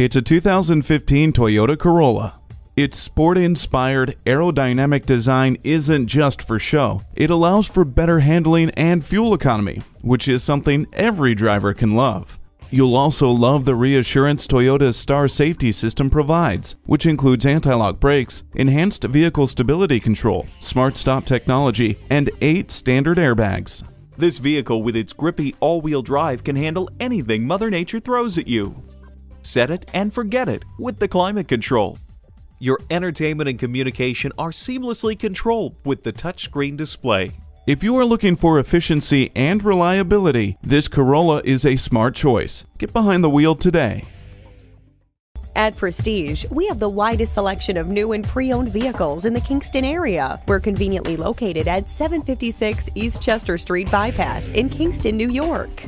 It's a 2015 Toyota Corolla. Its sport inspired aerodynamic design isn't just for show, it allows for better handling and fuel economy, which is something every driver can love. You'll also love the reassurance Toyota's Star Safety System provides, which includes anti lock brakes, enhanced vehicle stability control, smart stop technology, and eight standard airbags. This vehicle with its grippy all-wheel drive can handle anything Mother Nature throws at you. Set it and forget it with the climate control. Your entertainment and communication are seamlessly controlled with the touchscreen display. If you are looking for efficiency and reliability, this Corolla is a smart choice. Get behind the wheel today. At Prestige, we have the widest selection of new and pre owned vehicles in the Kingston area. We're conveniently located at 756 East Chester Street Bypass in Kingston, New York.